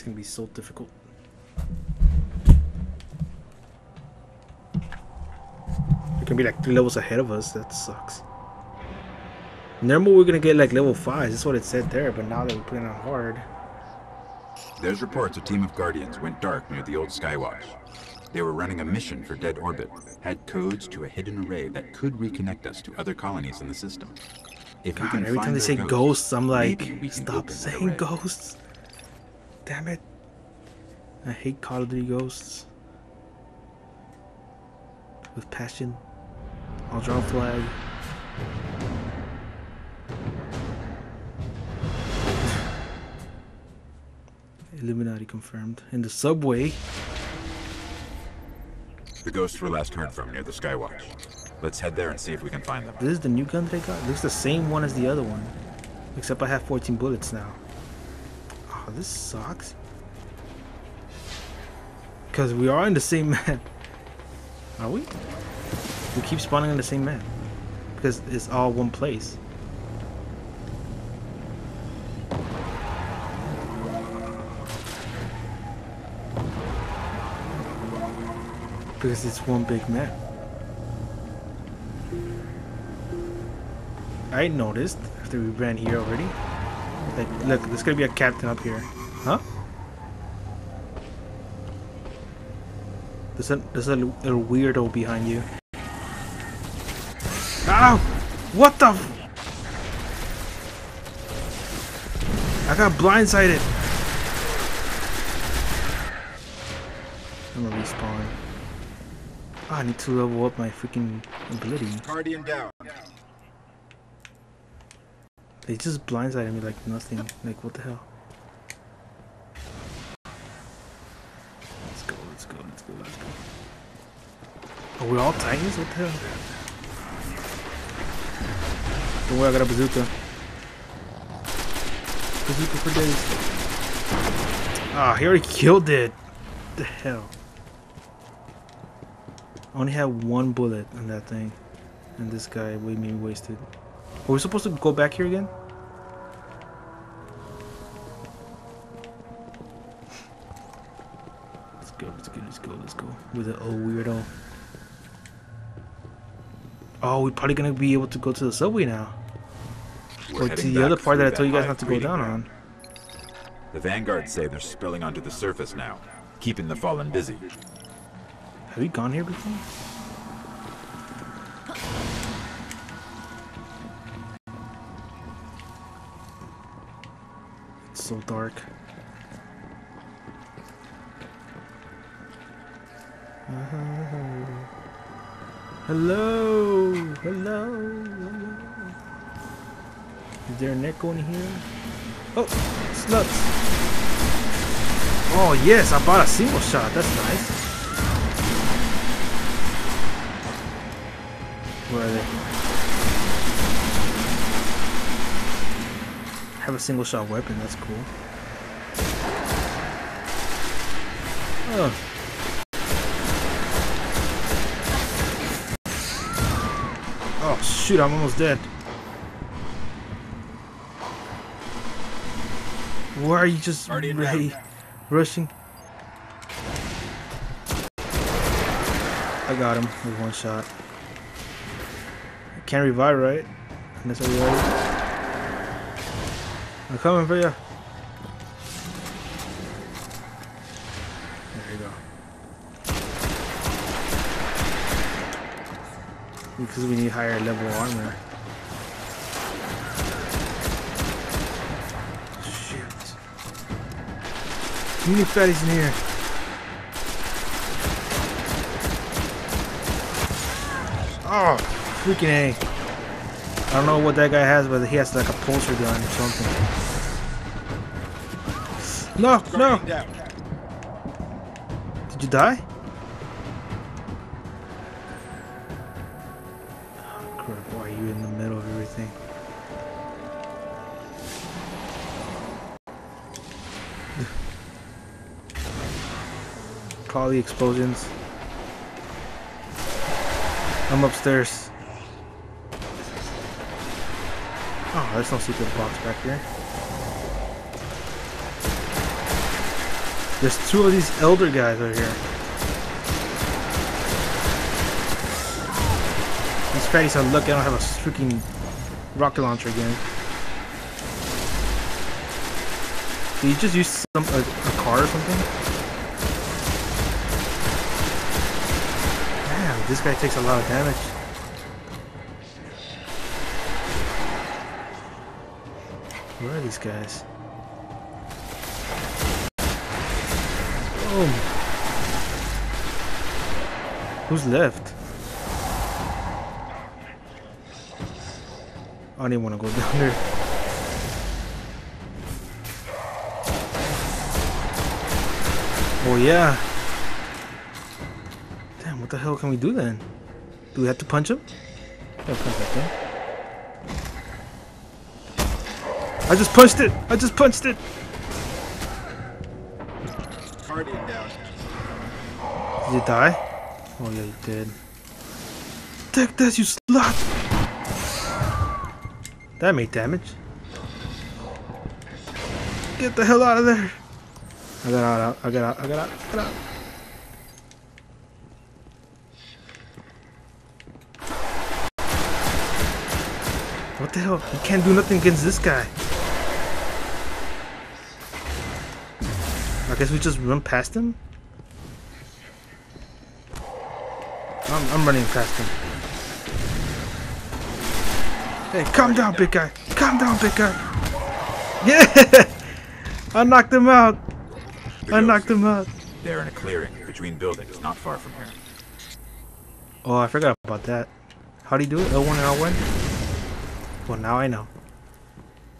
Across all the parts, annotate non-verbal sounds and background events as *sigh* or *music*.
It's gonna be so difficult. They're gonna be like three levels ahead of us. That sucks. Normally we're gonna get like level five. That's what it said there. But now that we're putting on hard, There's reports a team of Guardians went dark near the old Skywatch. They were running a mission for Dead Orbit, had codes to a hidden array that could reconnect us to other colonies in the system. If we God, can every time they say ghosts, I'm like, can stop saying ghosts. Damn it. I hate Call of Duty ghosts. With passion. I'll draw a flag. *sighs* Illuminati confirmed. In the subway. The ghosts were last heard from near the Skywatch. Let's head there and see if we can find them. This is the new gun that I got. It looks the same one as the other one. Except I have 14 bullets now. Oh, this sucks. Because we are in the same *laughs* map. Are we? We keep spawning in the same map. Because it's all one place. Because it's one big map. I noticed after we ran here already. Like, look, there's gonna be a captain up here. Huh? There's a there's a, little weirdo behind you. Ow! What the? I got blindsided. I'm gonna respawn. Ah, I need to level up my freaking ability. Guardian down. They just blindsided me like nothing. Like what the hell? Let's go, let's go, let's go, let's go. Are we all titans? What the hell? Don't worry, I got a bazooka. Bazooka for days. Ah, he already killed it. What the hell? I only had one bullet on that thing. And this guy made me wasted. Are we supposed to go back here again? Go, let's go, let's go, let's go. With the old weirdo. Oh, we're probably gonna be able to go to the subway now. We're Or to the other part that I told you guys not to go down on. The Vanguard say they're spilling onto the surface now, keeping the Fallen busy. Have we gone here before? It's so dark. Hello, hello, hello. Is there an echo in here? Oh, sluts. Oh yes, I bought a single shot. That's nice. Where are they? Have a single shot weapon, that's cool. Oh. Shoot, I'm almost dead. Why are you just Guardian ready, rushing? I got him with one shot. Can't revive, right? Unless I revive. I'm coming for you Because we need higher level armor. Shoot. Too many fatties in here. Oh, freaking A. I don't know what that guy has, but he has like a pulsar gun or something. No, no! Did you die? Probably explosions. I'm upstairs. Oh, there's no secret box back here. There's two of these elder guys over here. These fatties are lucky I don't have a freaking rocket launcher again. Did you just use some a, a car or something? This guy takes a lot of damage. Where are these guys? Boom. Who's left? I don't even want to go *laughs* down there. Oh yeah. What the hell can we do then? Do we have to punch him? Punch. Eh? I just punched it! I just punched it! Guardian down. Did you die? Oh yeah, you did. Take this, you slut! That made damage. Get the hell out of there! I got out, I got out, I got out, I got out. What the hell? You can't do nothing against this guy. I guess we just run past him? I'm, I'm running past him. Hey, calm down, big guy. Calm down, big guy. Yeah! *laughs* I knocked him out. I knocked him out. They're in a clearing between buildings, not far from here. Oh, I forgot about that. How do you do it? L1 and L1? Well, now I know.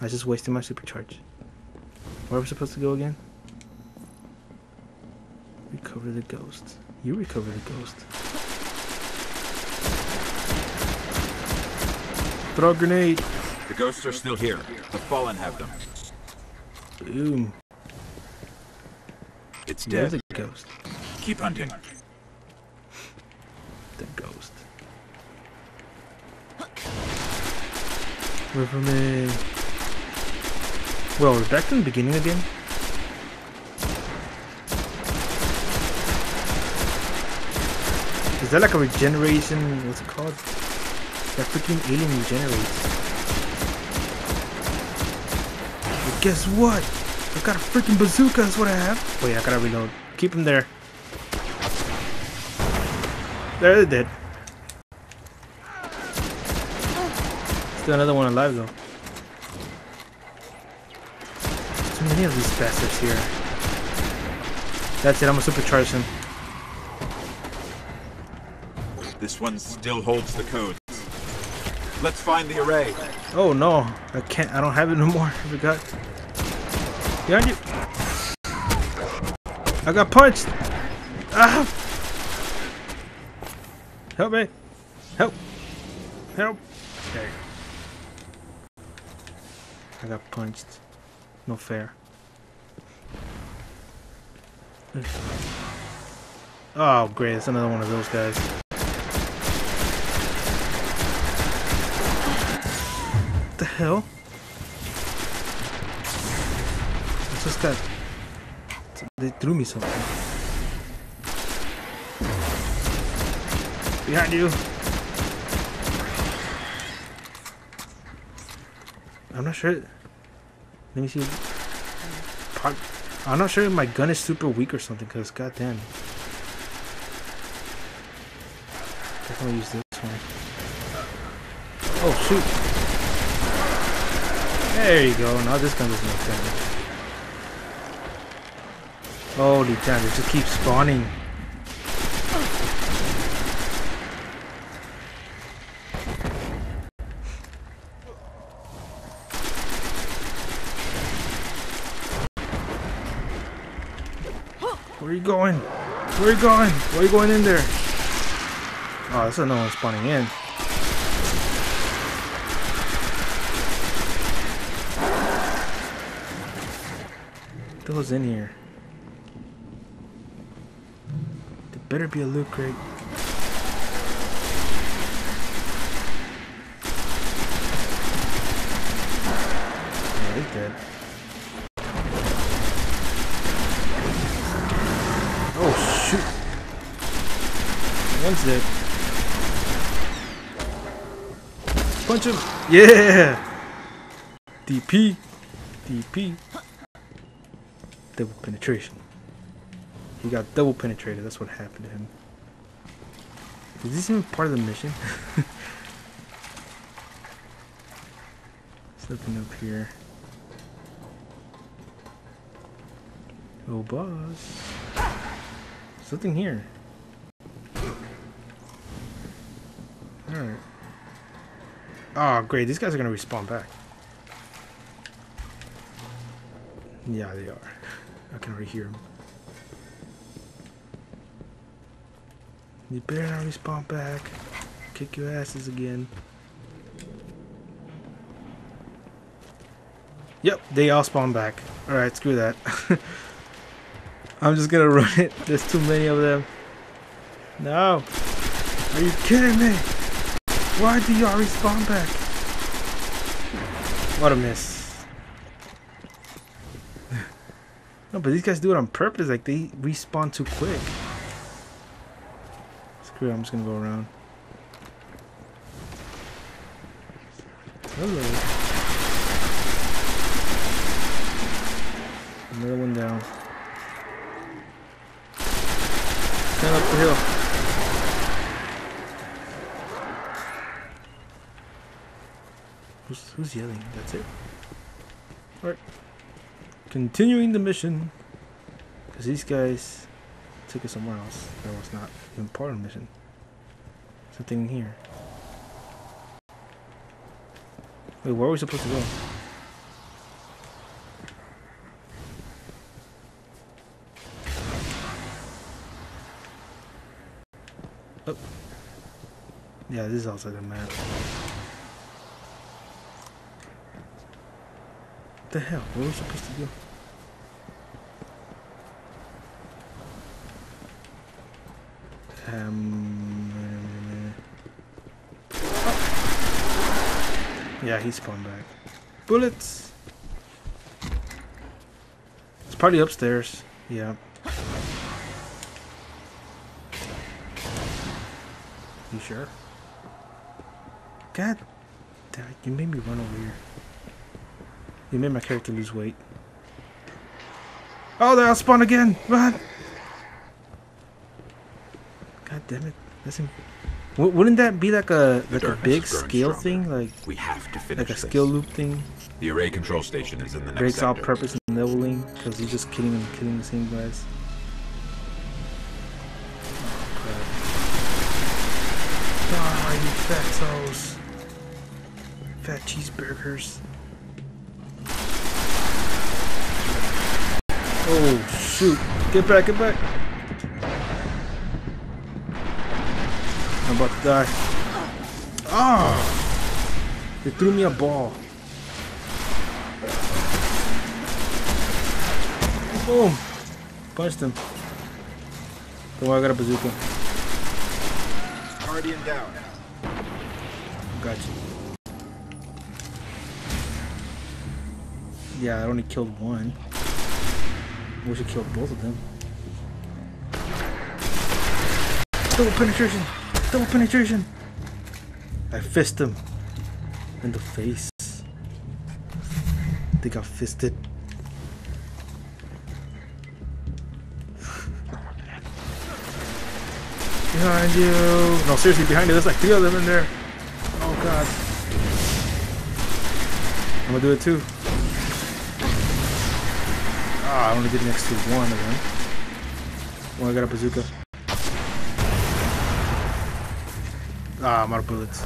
I just wasted my supercharge. Where are we supposed to go again? Recover the ghost. You recover the ghost. Throw a grenade. The ghosts are still here. The Fallen have them. Boom. It's dead. There's a ghost. Keep hunting. The ghost. Riverman. Well, we're back to the beginning again. Is that like a regeneration? What's it called? That freaking alien regenerates. But guess what? I got a freaking bazooka. That's what I have. Oh yeah, I gotta reload. Keep him there. There they did. Still another one alive though. Too many of these bastards here. That's it, I'm gonna supercharge him. This one still holds the codes. Let's find the array. Oh no, I can't, I don't have it no more. *laughs* I forgot. Behind you. I got punched. Ah! Help me. Help. Help. There. I got punched. No fair. Oh, great. It's another one of those guys. What the hell? I just got... They threw me something. Behind you! I'm not sure... Let me see... I'm not sure if my gun is super weak or something, because goddamn. Definitely use this one. Oh, shoot! There you go. Now this gun doesn't make damage. Holy damn, it just keeps spawning. Going? Where you going? Why are you going in there? Oh, that's another one spawning in. What the hell's in here? There better be a loot crate. Yeah, he's dead. Oh shoot! One's dead. Punch him! Yeah! DP! DP! Double penetration. He got double penetrated. That's what happened to him. Is this even part of the mission? *laughs* Nothing up here. Oh, boss. Something here. Alright. Oh, great. These guys are going to respawn back. Yeah, they are. I can already hear them. You better not respawn back. Kick your asses again. Yep, they all spawn back. Alright, screw that. *laughs* I'm just gonna *laughs* run it. There's too many of them. No. Are you kidding me? Why do y'all respawn back? What a miss. no, but these guys do it on purpose. Like, they respawn too quick. Screw it, I'm just gonna go around. Hello. Another one down. Stand up the hill. Who's, who's yelling? That's it. Alright. Continuing the mission. Because these guys took us somewhere else. That was not even part of the mission. Something here. Wait, where are we supposed to go? Oh. Yeah, this is outside the map. The hell? Where are we supposed to go? Um, yeah, he spawned back. Bullets! It's probably upstairs. Yeah. You sure? God damn it, you made me run over here. You made my character lose weight. Oh, they all spawn again! Run! God damn it. Listen. W wouldn't that be like a The like a big scale stronger. thing? Like We have to finish like a skill loop thing? The array control station is in the next Breaks all purpose and leveling because he's just killing and killing the same guys. Oh. Ah, you fatos. Fat cheeseburgers. Oh, shoot. Get back, get back. I'm about to die. Ah! They threw me a ball. Boom! Punched him. Don't worry, I got a bazooka. Guardian down. Got you. Yeah, I only killed one. Wish I killed both of them. Double penetration! Double penetration! I fist him in the face. They got fisted. Behind you! No, seriously, behind you. There's like three of them in there. Oh god. I'm gonna do it too. Ah, I only did next to one of them. Oh, I got a bazooka. Ah, I'm out of bullets.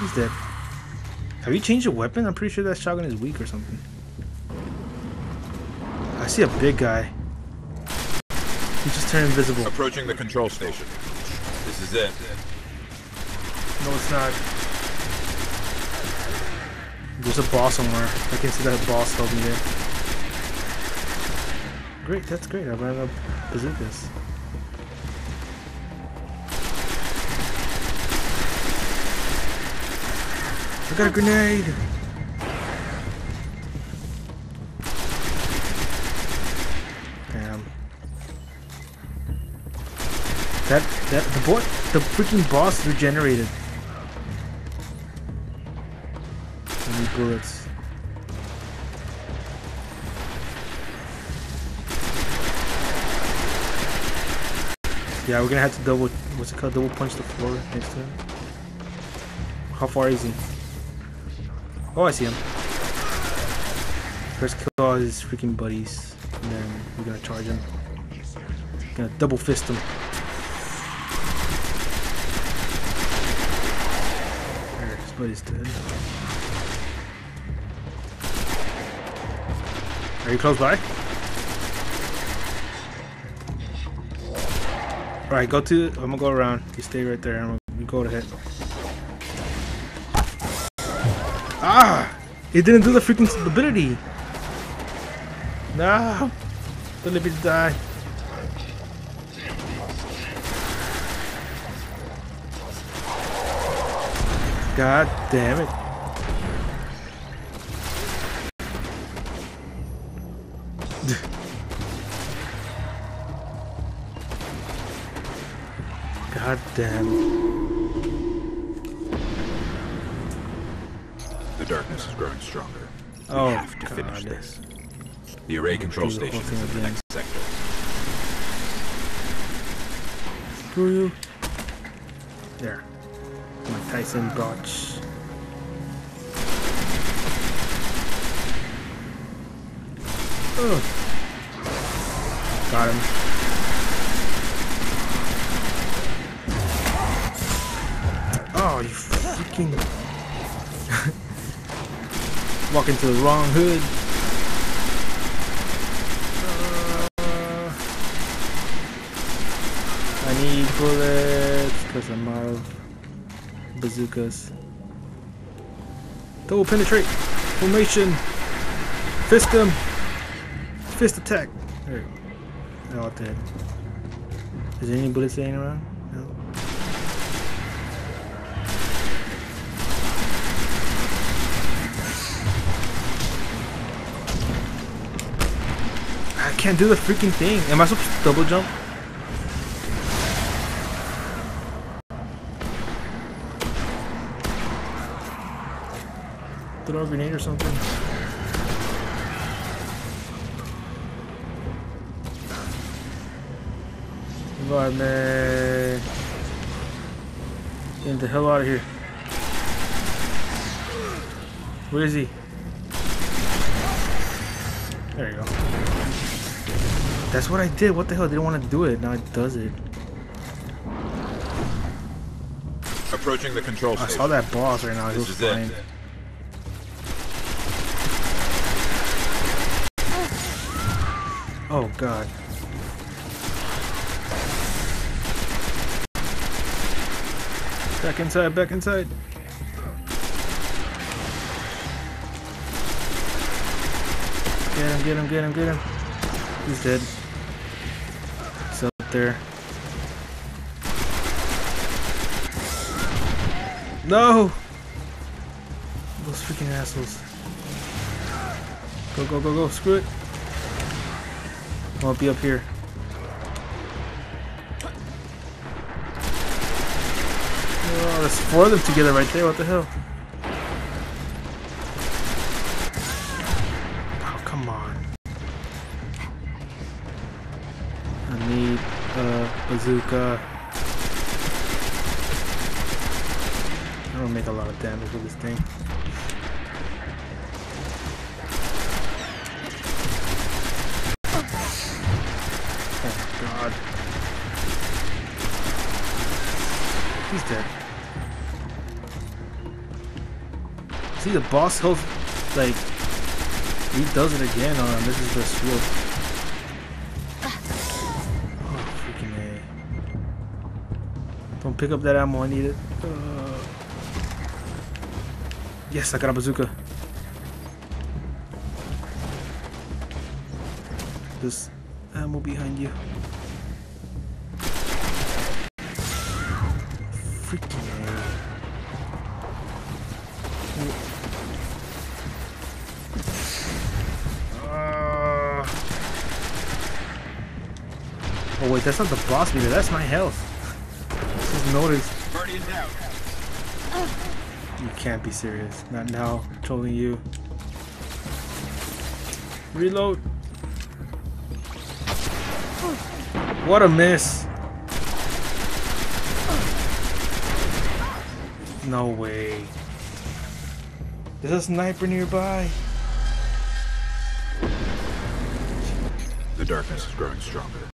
He's dead. Have you changed your weapon? I'm pretty sure that shotgun is weak or something. I see a big guy. He just turned invisible. Approaching the control station. This is it. No, it's not. There's a boss somewhere. I can see that boss held me there. Great, that's great. I ran up bazookas. I got a grenade! Damn. That, that, the boy, the freaking boss regenerated. Bullets. Yeah, we're gonna have to double what's it called? Double punch the floor next him. How far is he? Oh I see him. First kill all his freaking buddies. And then we're gonna charge him. Gonna double fist him. There, his buddy's dead. Are you close by? Alright, go to. I'm gonna go around. You stay right there. I'm gonna go ahead. Ah! It didn't do the freaking ability. No! Don't let me die. God damn it. God damn. The darkness is growing stronger. We Oh, have to finish God. this. The array control do the whole station is in the next sector. Screw you. There. My Tyson botch. Ugh. Got him. Oh, you freaking. *laughs* Walk into the wrong hood. Uh, I need bullets because I'm out of bazookas. Double penetrate. Formation. Fist him. Fist attack. There you go. Oh, They're all dead. Is there any bullets laying around? No. I can't do the freaking thing. Am I supposed to double jump? Throw a grenade or something? Revive me. Get the hell out of here. Where is he? There you go. That's what I did. What the hell? I didn't want to do it. Now it does it. Approaching the control I station. saw that boss right now. He This was is it. flying. Oh god. Back inside, back inside. Get him, get him, get him, get him. He's dead. He's up there. No! Those freaking assholes. Go, go, go, go. Screw it. I'll be up here. There's four of them together right there. What the hell? Oh, come on. I need a bazooka. I don't make a lot of damage with this thing. Oh god. He's dead. See the boss health like he does it again on this is the shield. Oh freaking A. Don't pick up that ammo, I need it. Uh, yes, I got a bazooka. This ammo behind you. Oh wait, that's not the boss meter, that's my health. Just noticed. You can't be serious. Not now. I'm Trolling you. Reload. What a miss. No way. There's a sniper nearby. The darkness is growing stronger.